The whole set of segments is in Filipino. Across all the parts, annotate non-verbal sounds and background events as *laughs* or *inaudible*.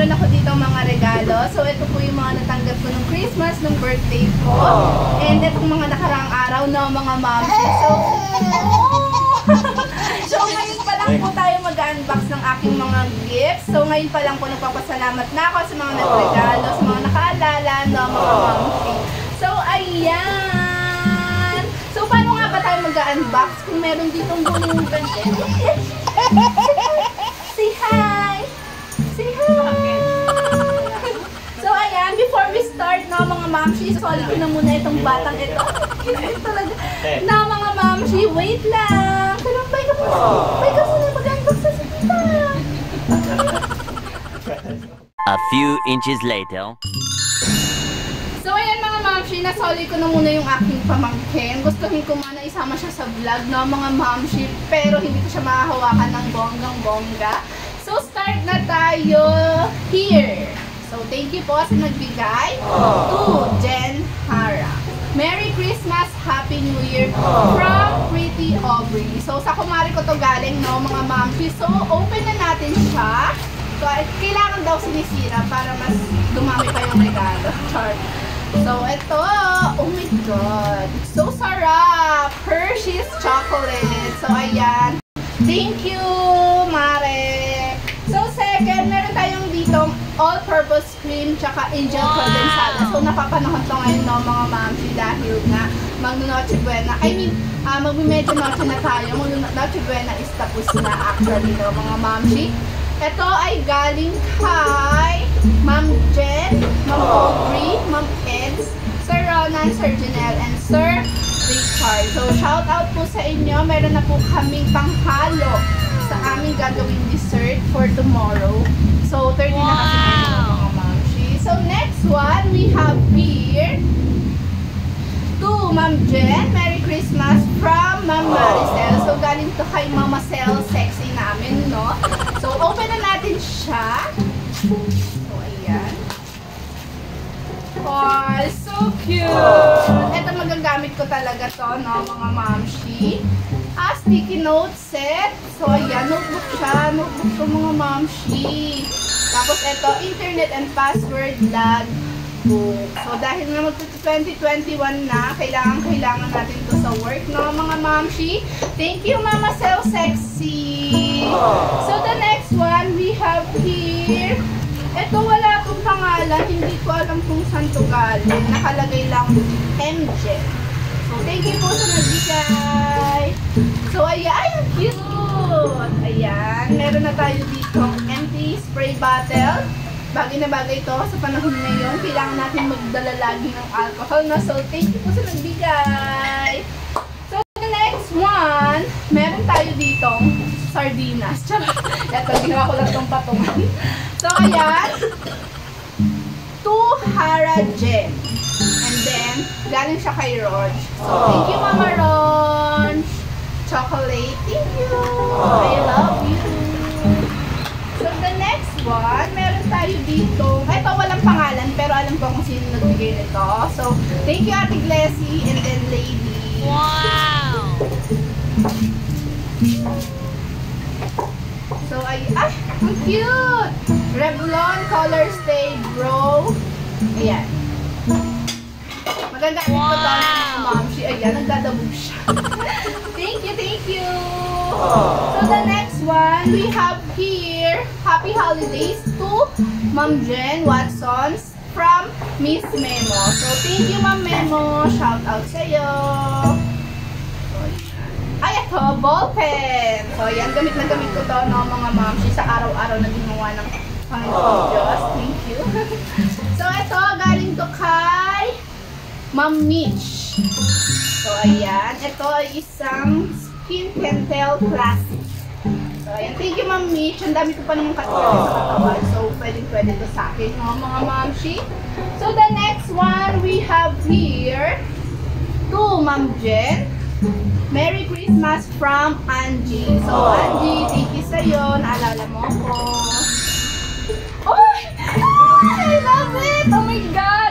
meron ako dito mga regalo. So ito po yung mga natanggap ko nung Christmas, nung birthday ko. And itong mga nakaraang araw na mga mamshi. So, *laughs* so ngayon pa lang po tayo mag-unbox ng aking mga gifts. So ngayon pa lang po nagpapasalamat na ako sa mga nagregalo, sa mga nakaalala na mga mamshi. So ayan! So paano nga ba tayo mag-unbox kung meron ditong birthday? *laughs* Say hi! Say hi! Ayan, before we start na mga mamshi, solid ko na muna itong batang ito. Talaga. Na mga mamshi, wait lang. Kalambay ka muna. May ka muna mag-unbox sa kita. A few inches later. So ayan mga mamshi, nasolid ko na muna yung aking pamangkin. Gustuhin ko mana isama siya sa vlog na mga mamshi, pero hindi ko siya mahahawakan ng bonggang bongga. So start na tayo here. So thank you po sa nagbigay to Jen Hara. Merry Christmas, Happy New Year from Pretty Aubrey. So sa kumari ko to galing no mga mamshi. So open na natin siya. So, kailangan daw sinisira para mas dumami pa yung regalo. *laughs* Char. So, ito. Oh my God. So sarap. Hershey's chocolate. So, ayan. Thank you, Mare. All-purpose cream tsaka angel condensada. So, napapanahon to ngayon no, mga mamsi dahil nga magno-noche buena. I mean, uh, magme-medyo noche na tayo. Magno-noche buena is tapos na actually no, mga mamsi. Ito ay galing kay Ma'am Jen, Ma'am Aubrey, Ma'am Eds, Sir Ronan, Sir Janelle, and Sir Richard. So, shout out po sa inyo. Meron na po kaming panghalo sa aming gagawing dessert for tomorrow. So, 30 na kasi kayo mga mamshi. So, next one, we have here to Ma'am Jen. Merry Christmas from Ma'am Maricel. So, galing to kay Mama Cel Sexy namin, no? So, open na natin siya. So, ayan. Oh, so cute! Ito magagamit ko talaga to, no, mga mamshi. Note set. So, ayan, notebook siya. Notebook to mga mamshi. Tapos, ito, internet and password log book. So, dahil na mag 2021 na, kailangan, kailangan natin to sa work, no, mga mamshi. Thank you, Mama Cell Sexy! So, the next one we have here, ito wala akong pangalan, hindi ko alam kung saan to galing. Nakalagay lang MJ. Thank you po sa nagbigay. So, ayan, cute! Ayan, meron na tayo dito empty spray bottle. Bagay na bagay ito sa panahon ngayon. Kailangan natin magdala lagi ng alcohol na. So, thank you po sa nagbigay. So, the next one, meron tayo ditong sardinas. Charot. Ito, ginawa ko lang itong patungan. So, ayan. Two Hara. Galing siya kay Roj. So, thank you, Mama Roj. Chocolate. Thank you. I love you. So, the next one, meron tayo dito. Ito, walang pangalan, pero alam ko kung sino nagbigay nito. So, thank you, Ate Glessy, and then Lady. Wow! So, ay, ah, ang cute! Revlon Color Stay Bro. Ayan. Magagamit ko to ng mom. She, ayan, nagdadabog siya. *laughs* thank you, thank you! So, the next one, we have here, Happy Holidays to Ma'am Jen Watsons from Miss Memo. So, thank you, Ma'am Memo. Shout out sa'yo. Ay, ito, ball pen. So, yan, gamit na gamit ko to, no, mga mamsi, sa araw-araw na ginawa ng Panginoon Diyos. Thank you. *laughs* so, ito, galing to kay Ma'am Mitch. So, ayan. Ito ay isang Skin Pentel Classic. So, ayan. Thank you, Ma'am Mitch. Ang dami ko pa naman katawan sa katawan. So, pwedeng-pwede to sa akin, no, mga mamsi. So, the next one we have here to Ma'am Jen. Merry Christmas from Angie. So, Angie, thank you sa'yo. Naalala mo ko. Oh! *laughs* I love it! Oh my God!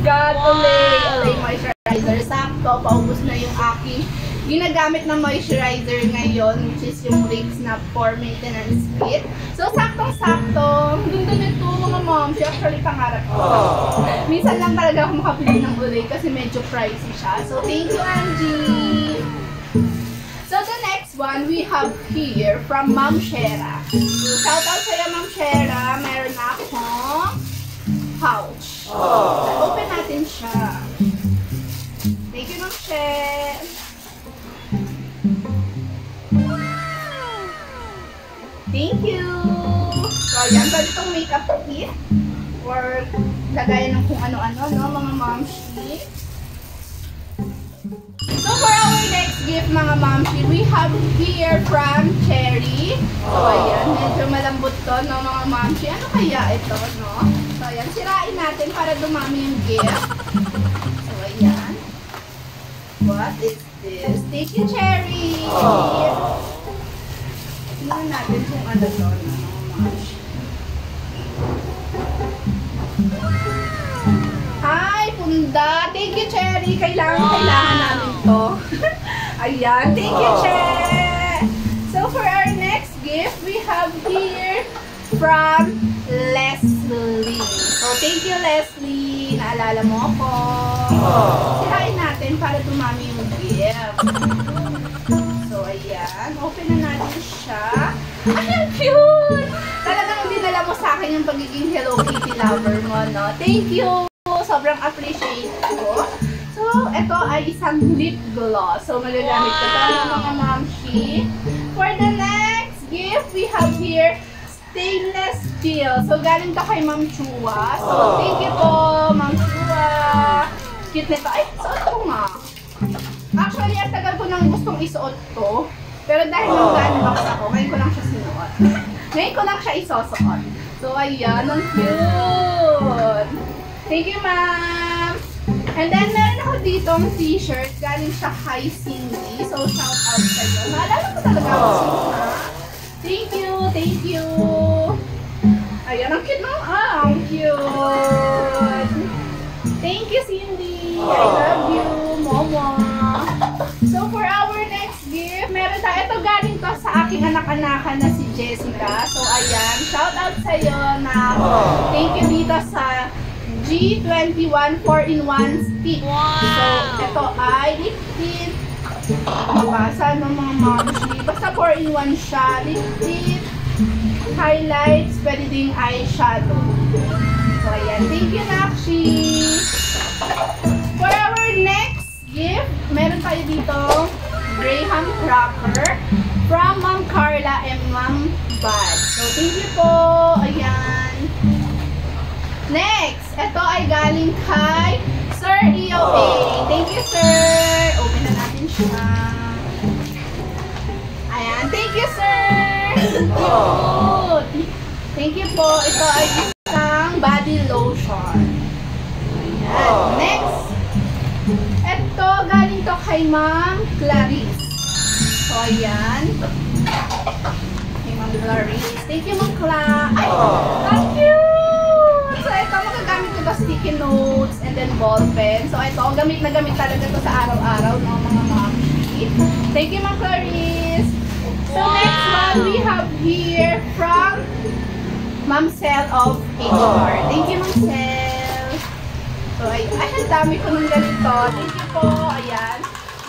My God! Olay! Moisturizer. Sakto, paubos na yung aking ginagamit na moisturizer ngayon, which is yung Rix na for maintenance kit. So, saktong-sakto. Ganda nito, mga mom. Siya actually pangarap ko. Minsan lang talaga ako makapili ng ulay kasi medyo pricey siya. So, thank you, Angie! So, the next one we have here from Ma'am Shera. Shout out sa'yo, Ma'am Shera. Meron na akong pouch. Open natin siya. Thank you, Ma'am Shera. Thank you! So, ayan. Pwede itong makeup kit. Or lagayan ng kung ano-ano, no? Mga momshi. So, for our next gift, mga momshi, we have here from Cherry. So, ayan. Medyo malambot to, no, mga momshi. Ano kaya ito, no? Ayan. Sirain natin para dumami yung gift. So, ayan. What is this? You, Cherry! Tingnan natin kung ano momshi. Hi, Punda! Thank you, Cherry! Kailangan, kailangan namin to. *laughs* Ayan, thank you, Cherry! So, for our next gift, we have here from Leslie. So, thank you, Leslie! Naalala mo ako. Sirain natin para dumami yung gift. So, ayan. Open na natin siya. Ay, ang cute! Talagang dinala mo sa akin yung pagiging Hello Kitty lover mo, no? Thank you! Sobrang appreciate ko. So, ito ay isang lip gloss. So, magagamit ko ito ng mga mamshi. For the next gift, we have here stainless steel. So, galing to kay Ma'am Chua. So, thank you po, Ma'am Chua. Cute nito. Ay, suot ko nga. Actually, ang tagal ko nang gustong isuot to. Pero dahil nung gun-box ako, ngayon ko lang siya sinuot. *laughs* ngayon ko lang siya isusuot. So, ayan. Ang cute! Thank you, ma'am! And then, meron ako ditong t-shirt. Galing siya kay Cindy. So, shout out sa iyo. Naalala ko talaga ako, Cindy, ha? Thank you! Thank you! Ayan, ang cute, no? Ah, ang cute! Thank you, Cindy! I love you, Momo! So, for our next gift, meron tayo. Ito galing to sa aking anak-anakan na si Jessica. So, ayan. Shout out sa'yo na thank you dito sa G21 4-in-1 stick. So, ito ay lip tint. Mabasa ng mga momshi. Basta 4-in-1 siya. Lip tint, highlights, pwede ding eyeshadow. So, ayan. Thank you, Nakshi. For our next gift, meron tayo dito Graham Cracker from Ma'am Carla and Ma'am Bad. So, thank you po. Ayan. Next, ito ay galing kay Sir EOA. Thank you, sir. Open na natin siya. Cute. Thank you po. Ito ay isang body lotion. Ayan. Next, ito galing to kay Ma'am Clarice. So, ayan. Kay Ma'am Clarice. Thank you, Ma'am Cla. Ay, ang cute! So, ito, magagamit ko to sticky notes and then ball pen. So, ito, gamit na gamit talaga to sa araw-araw, no, mga ma'am. Thank you, Ma'am Clarice. So, next one we have here from Ma'am Cell of HR. Thank you, Ma'am Cell. So, ay, ay, ang dami ko ng ganito. Thank you po. Ayan.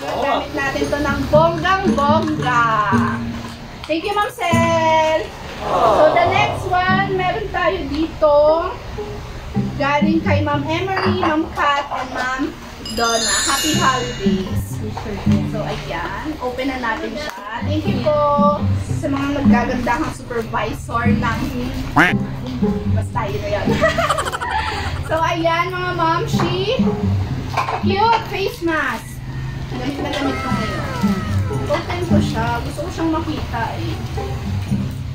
Gamit natin to ng bonggang-bongga. Thank you, Ma'am Cel. So, the next one, meron tayo dito. Galing kay Ma'am Emery, Ma'am Kat, and Ma'am Donna. Happy holidays. So, ayan. Open na natin siya. Thank you po sa mga naggagandahang supervisor ng Basta yun na yan. *laughs* so, ayan mga momshi. Cute face mask. Gamit na gamit ko ngayon. Open ko siya. Gusto ko siyang makita eh.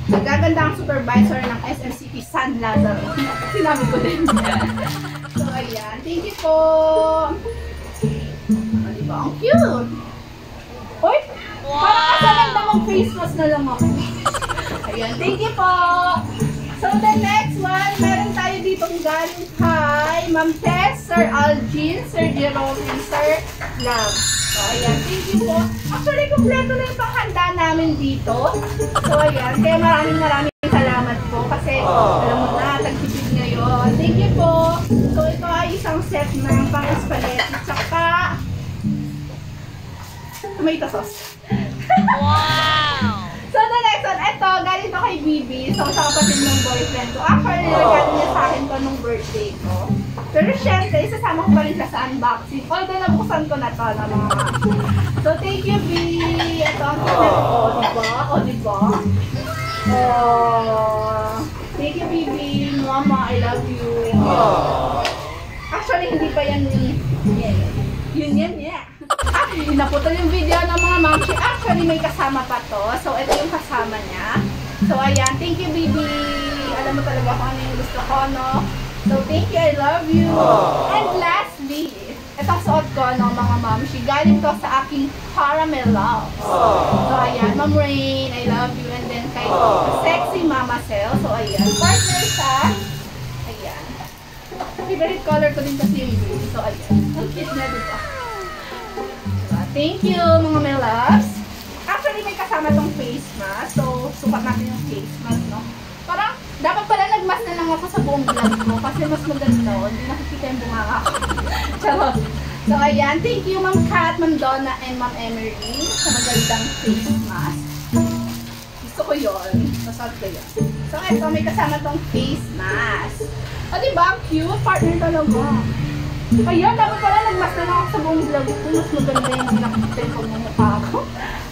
Nagaganda ang supervisor ng SMCP San Lazaro. *laughs* Sinabi ko din. so, ayan. Thank you po. O, diba? Ang cute! Uy! Parang kasalanda mong Christmas na lang ako. *laughs* Ayan, thank you po! So the next one, meron tayo ditong galing kay Ma'am Tess, Sir Algin, Sir Jerome, and Sir Love. So ayan, thank you po. Actually, kompleto na yung panghanda namin dito. So ayan, kaya maraming maraming salamat po kasi alam mo na, tagtipid ngayon. Thank you po. So ito ay isang set ng pang-spaghetti tomato sauce. *laughs* So the next one, ito, galing to kay Bibi. So sa kapatid ng boyfriend ko. Actually, nilagyan niya sa akin to nung birthday ko. Pero syempre, isasama ko pa rin siya sa unboxing. Although nabuksan ko na to na mga. So thank you, B. Ito ang tinan ko. O, diba? O, diba? Oh, thank you, Bibi. Mama, I love you. Actually, hindi pa yan yung... Yan, yun yan, naputol yung video ng mga mamshi. Actually, may kasama pa to. So, ito yung kasama niya. So, ayan. Thank you, baby. Alam mo talaga kung ano yung gusto ko, no? So, thank you. I love you. And lastly, itong suot ko, no, mga mamshi. Galing to sa aking caramel love. So, ayan. Ma'am Rain, I love you. And then kay sexy mama Cell. So, ayan. Partner sa... Ayan. Favorite color ko din kasi yung blue. So, ayan. Ang cute na, diba? Thank you, mga my loves. Actually, may kasama tong face mask. So, sukat natin yung face mask, no? Parang, dapat pala nagmask na lang ako sa buong vlog ko kasi mas maganda. Hindi nakikita yung bunganga ko. *laughs* Charot. So, ayan. Thank you, Ma'am Kat, Ma'am Donna, and Ma'am Emery sa magandang face mask. Gusto ko yun. Masarap ko yun. So, ito, may kasama tong face mask. O, diba? Cute. Partner talaga. Ayun, dapat pala nagmas na lang ako sa buong vlog ko. Mas maganda yung nakikita yung pagmumukha ko.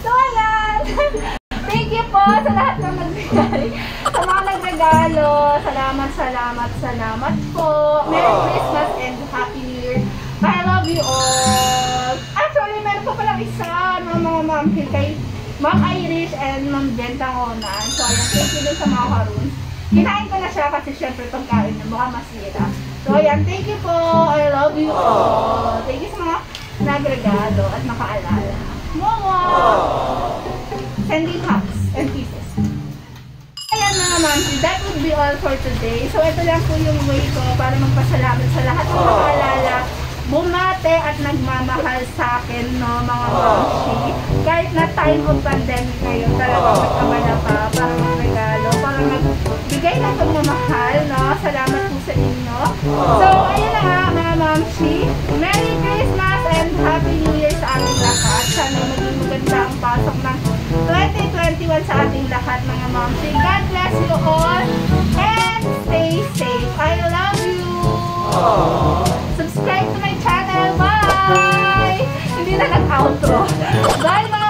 So, ayan. *laughs* Thank you po sa lahat ng nagbigay. Sa mga nagregalo. Salamat, salamat, salamat po. Merry Christmas and Happy New Year. I love you all. Actually, meron pa palang isa ng mga ma'am kay Ma'am Irish and Ma'am Jen Tangonan. So, ayan, thank you dun sa mga karoons. Kinain ko na siya kasi syempre pagkain na baka masira. So, ayan, thank you po. I love you all. Thank you sa mga nagregalo at nakaalala. Momo! Sending hugs and kisses. Ayan mga mamsi, that would be all for today. So, ito lang po yung way ko para magpasalamat sa lahat ng nakaalala, bumate at nagmamahal sa akin, no, mga mamsi. Kahit na time of pandemic ngayon, talagang nagkamala pa para magregalo, para magbigay ng pagmamahal, no. Salamat po sa inyo. So, ayun na nga, mga mamsi. Merry Christmas and Happy New Year sa ating lahat. Sana maging maganda ang pasok ng 2021 sa ating lahat, mga mamsi. God bless you all and stay safe. I love you. Subscribe to my channel. Bye! Hindi na nag-outro. *laughs*